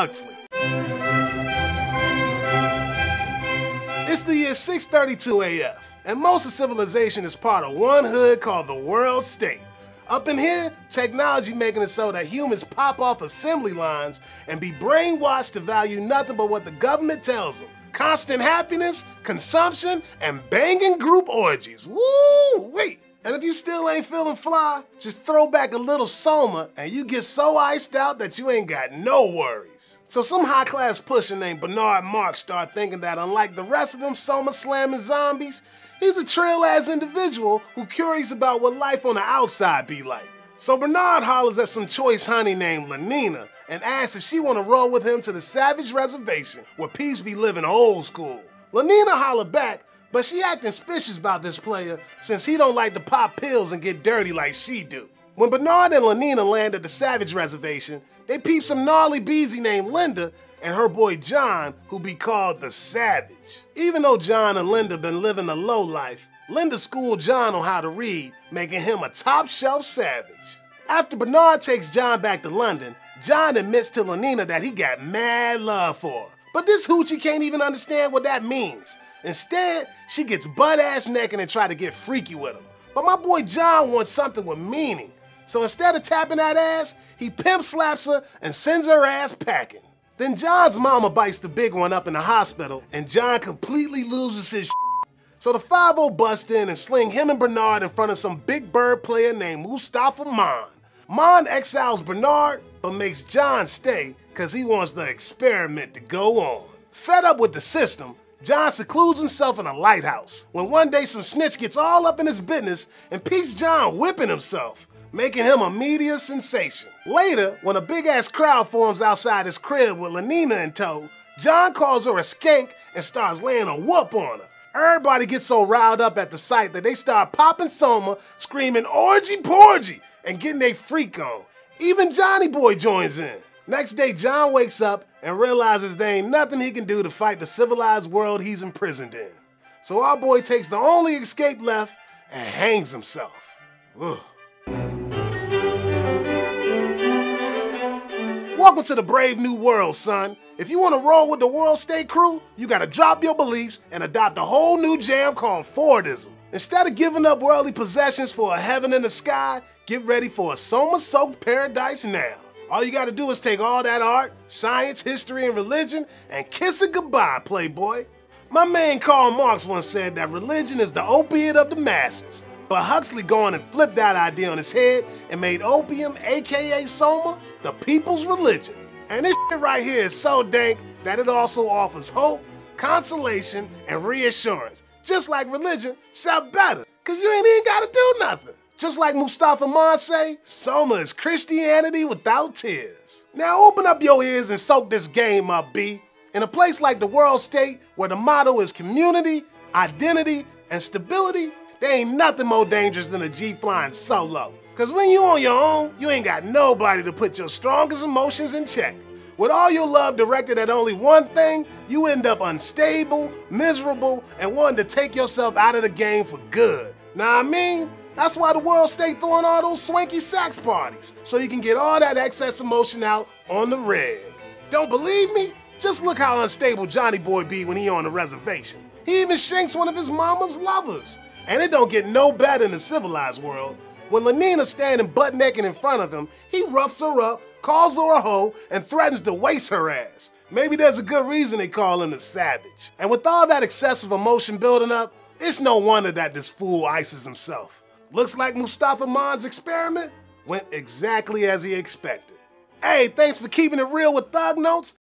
Huxley. It's the year 632 AF, and most of civilization is part of one hood called the World State. Up in here, technology making it so that humans pop off assembly lines and be brainwashed to value nothing but what the government tells them. Constant happiness, consumption, and banging group orgies. Woo! Wait. And if you still ain't feeling fly, just throw back a little Soma and you get so iced out that you ain't got no worries. So some high class pusher named Bernard Marx started thinking that unlike the rest of them Soma slamming zombies, he's a trail ass individual who curious about what life on the outside be like. So Bernard hollers at some choice honey named Lenina and asks if she wanna roll with him to the Savage Reservation where peeps be living old school. Lenina holler back but she acting suspicious about this player since he don't like to pop pills and get dirty like she do. When Bernard and Lenina land at the Savage Reservation, they peep some gnarly beezy named Linda and her boy John, who be called the Savage. Even though John and Linda been living a low life, Linda schooled John on how to read, making him a top shelf savage. After Bernard takes John back to London, John admits to Lenina that he got mad love for her. But this hoochie can't even understand what that means. Instead, she gets butt ass naked and try to get freaky with him. But my boy John wants something with meaning. So instead of tapping that ass, he pimp slaps her and sends her ass packing. Then John's mama bites the big one up in the hospital, and John completely loses his So the 5 bust in and sling him and Bernard in front of some big bird player named Mustapha Mond. Mond exiles Bernard, but makes John stay because he wants the experiment to go on. Fed up with the system, John secludes himself in a lighthouse when one day some snitch gets all up in his business and peeps John whipping himself, making him a media sensation. Later, when a big ass crowd forms outside his crib with Lenina in tow, John calls her a skank and starts laying a whoop on her. Everybody gets so riled up at the sight that they start popping Soma, screaming orgy porgy, and getting their freak on. Even Johnny Boy joins in. Next day, John wakes up and realizes there ain't nothing he can do to fight the civilized world he's imprisoned in. So our boy takes the only escape left and hangs himself. Ugh. Welcome to the brave new world, son. If you want to roll with the World State crew, you gotta drop your beliefs and adopt a whole new jam called Fordism. Instead of giving up worldly possessions for a heaven in the sky, get ready for a soma-soaked paradise now. All you gotta do is take all that art, science, history, and religion and kiss it goodbye, playboy. My man Karl Marx once said that religion is the opiate of the masses, but Huxley gone and flipped that idea on his head and made opium, aka Soma, the people's religion. And this shit right here is so dank that it also offers hope, consolation, and reassurance. Just like religion, except better, cause you ain't even gotta do nothing. Just like Mustapha Mond say, Soma is Christianity without tears. Now open up your ears and soak this game up, B. In a place like the world state, where the motto is community, identity, and stability, there ain't nothing more dangerous than a G flying solo. Cause when you on your own, you ain't got nobody to put your strongest emotions in check. With all your love directed at only one thing, you end up unstable, miserable, and wanting to take yourself out of the game for good. Now I mean? That's why the world stay throwing all those swanky sax parties, so you can get all that excess emotion out on the red. Don't believe me? Just look how unstable Johnny Boy be when he on the reservation. He even shanks one of his mama's lovers. And it don't get no better in the civilized world. When Lenina's standing butt naked in front of him, he roughs her up, calls her a hoe, and threatens to waste her ass. Maybe there's a good reason they call him a savage. And with all that excessive emotion building up, it's no wonder that this fool ices himself. Looks like Mustapha Mond's experiment went exactly as he expected. Hey, thanks for keeping it real with Thug Notes.